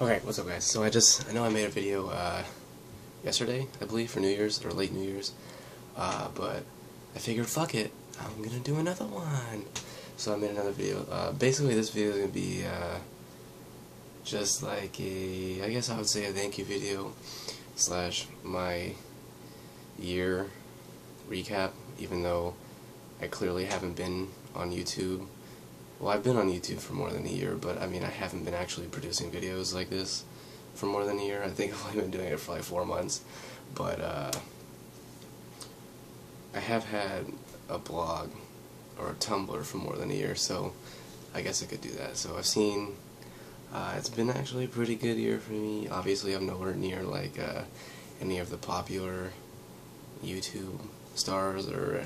Okay, what's up guys? So I just, I know I made a video uh, yesterday, I believe, for New Year's, or late New Year's, uh, but I figured, fuck it, I'm gonna do another one. So I made another video. Uh, basically this video is gonna be uh, just like a, I guess I would say a thank you video, slash my year recap, even though I clearly haven't been on YouTube well, I've been on YouTube for more than a year, but I mean, I haven't been actually producing videos like this for more than a year. I think I've only been doing it for like four months. But, uh, I have had a blog or a Tumblr for more than a year, so I guess I could do that. So I've seen, uh, it's been actually a pretty good year for me. Obviously, I'm nowhere near like, uh, any of the popular YouTube stars or,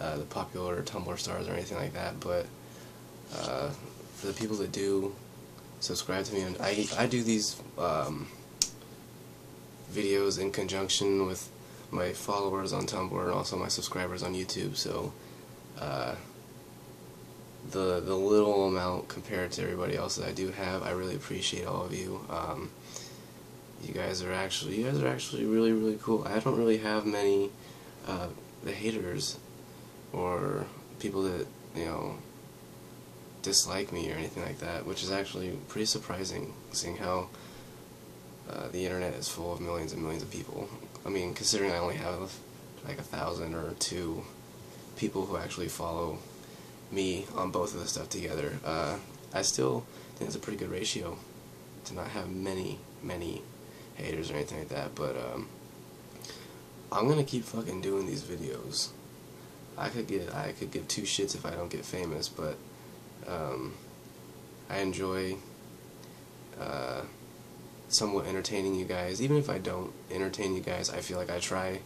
uh, the popular Tumblr stars or anything like that, but, uh, for the people that do subscribe to me, and I I do these um, videos in conjunction with my followers on Tumblr and also my subscribers on YouTube. So uh, the the little amount compared to everybody else that I do have, I really appreciate all of you. Um, you guys are actually you guys are actually really really cool. I don't really have many uh, the haters or people that you know dislike me or anything like that, which is actually pretty surprising, seeing how uh, the internet is full of millions and millions of people. I mean, considering I only have like a thousand or two people who actually follow me on both of the stuff together, uh, I still think it's a pretty good ratio to not have many, many haters or anything like that, but um, I'm gonna keep fucking doing these videos. I could get I could give two shits if I don't get famous, but um, I enjoy uh, somewhat entertaining you guys. Even if I don't entertain you guys, I feel like I try.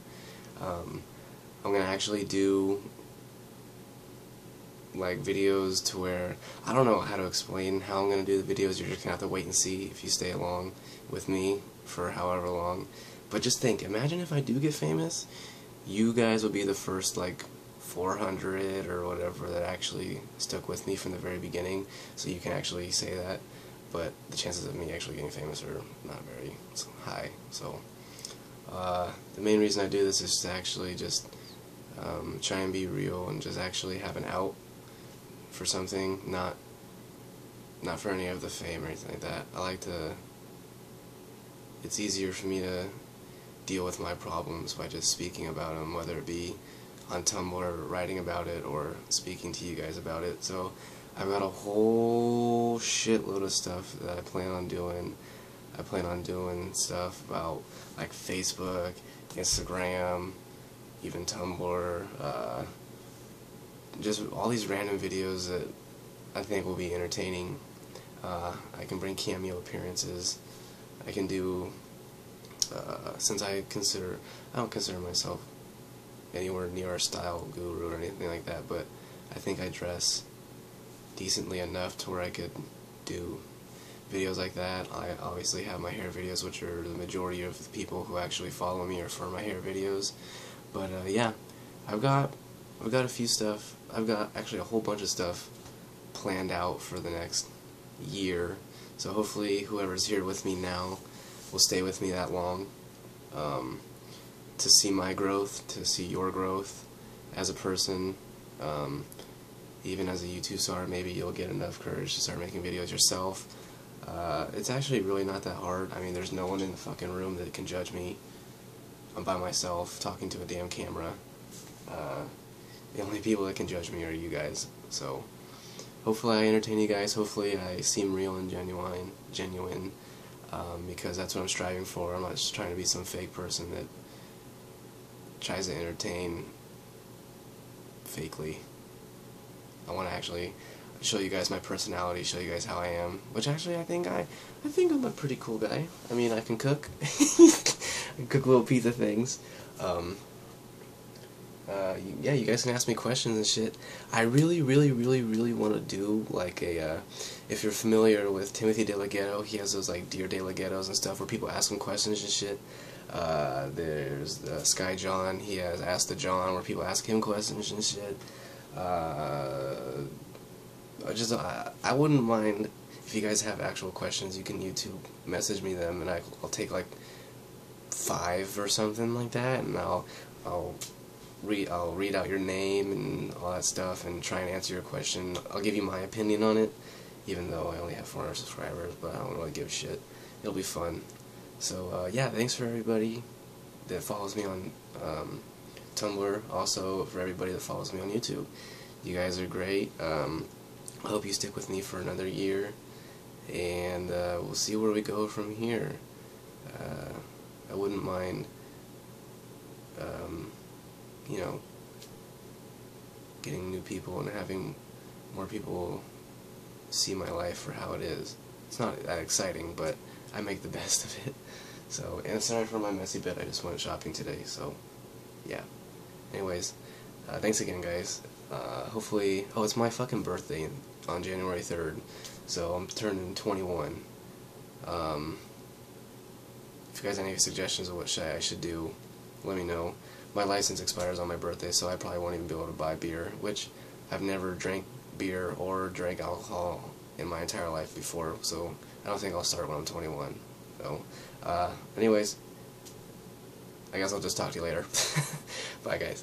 Um, I'm gonna actually do like videos to where I don't know how to explain how I'm gonna do the videos. You're just gonna have to wait and see if you stay along with me for however long. But just think, imagine if I do get famous, you guys will be the first like 400 or whatever that actually stuck with me from the very beginning, so you can actually say that. But the chances of me actually getting famous are not very high. So uh, the main reason I do this is to actually just um, try and be real and just actually have an out for something, not not for any of the fame or anything like that. I like to. It's easier for me to deal with my problems by just speaking about them, whether it be on Tumblr writing about it or speaking to you guys about it. So I've got a whole shitload of stuff that I plan on doing. I plan on doing stuff about like Facebook, Instagram, even Tumblr, uh, just all these random videos that I think will be entertaining. Uh, I can bring cameo appearances. I can do, uh, since I consider, I don't consider myself anywhere near a style guru or anything like that, but I think I dress decently enough to where I could do videos like that. I obviously have my hair videos, which are the majority of the people who actually follow me are for my hair videos. But uh, yeah, I've got I've got a few stuff. I've got actually a whole bunch of stuff planned out for the next year. So hopefully whoever's here with me now will stay with me that long. Um, to see my growth, to see your growth as a person, um, even as a YouTube star, maybe you'll get enough courage to start making videos yourself. Uh, it's actually really not that hard. I mean, there's no one in the fucking room that can judge me. I'm by myself, talking to a damn camera. Uh, the only people that can judge me are you guys. So, hopefully I entertain you guys. Hopefully I seem real and genuine, genuine, um, because that's what I'm striving for. I'm not just trying to be some fake person that tries to entertain fakely. I want to actually show you guys my personality, show you guys how I am. Which actually, I think I, I think I'm a pretty cool guy. I mean, I can cook, I can cook little pizza things. Um, uh, yeah, you guys can ask me questions and shit. I really, really, really, really want to do like a. Uh, if you're familiar with Timothy DeLaGhetto, he has those like Dear DeLaGhettos and stuff where people ask him questions and shit. Uh, there's the Sky John. He has Ask the John, where people ask him questions and shit. Uh, I just I, I wouldn't mind if you guys have actual questions, you can YouTube message me them, and I'll take like five or something like that, and I'll I'll read I'll read out your name and all that stuff, and try and answer your question. I'll give you my opinion on it, even though I only have 400 subscribers, but I don't really give a shit. It'll be fun. So uh, yeah, thanks for everybody that follows me on um, Tumblr. Also for everybody that follows me on YouTube. You guys are great. Um, I hope you stick with me for another year, and uh, we'll see where we go from here. Uh, I wouldn't mind, you know, getting new people and having more people see my life for how it is. It's not that exciting, but I make the best of it. So, and sorry for my messy bit, I just went shopping today, so, yeah. Anyways, uh, thanks again, guys. Uh, hopefully, oh, it's my fucking birthday on January 3rd, so I'm turning 21. Um, if you guys have any suggestions of what I should do, let me know. My license expires on my birthday, so I probably won't even be able to buy beer, which I've never drank beer or drank alcohol in my entire life before, so I don't think I'll start when I'm 21. So, uh, anyways, I guess I'll just talk to you later. Bye, guys.